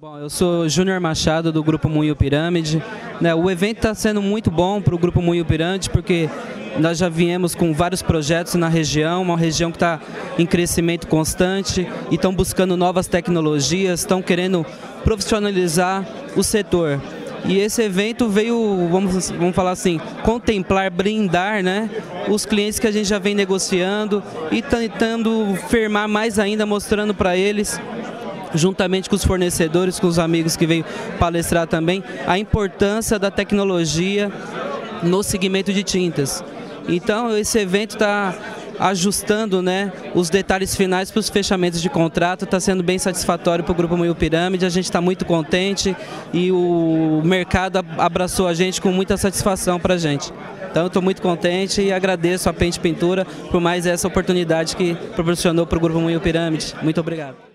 Bom, eu sou Júnior Machado do Grupo Moinho Pirâmide. Né, o evento está sendo muito bom para o Grupo Moinho Pirâmide porque nós já viemos com vários projetos na região, uma região que está em crescimento constante e estão buscando novas tecnologias, estão querendo profissionalizar o setor. E esse evento veio, vamos, vamos falar assim, contemplar, brindar né, os clientes que a gente já vem negociando e tentando firmar mais ainda, mostrando para eles juntamente com os fornecedores, com os amigos que veio palestrar também, a importância da tecnologia no segmento de tintas. Então esse evento está ajustando né, os detalhes finais para os fechamentos de contrato, está sendo bem satisfatório para o Grupo Moinho Pirâmide, a gente está muito contente e o mercado abraçou a gente com muita satisfação para a gente. Então estou muito contente e agradeço a Pente Pintura por mais essa oportunidade que proporcionou para o Grupo Moinho Pirâmide. Muito obrigado.